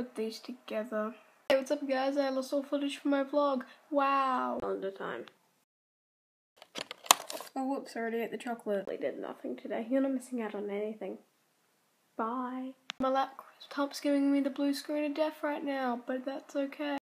Put these together. Hey, what's up guys? I lost all footage for my vlog. Wow. Under time. Oh whoops, I already ate the chocolate. We did nothing today. You're not missing out on anything. Bye. My laptop's giving me the blue screen of death right now, but that's okay.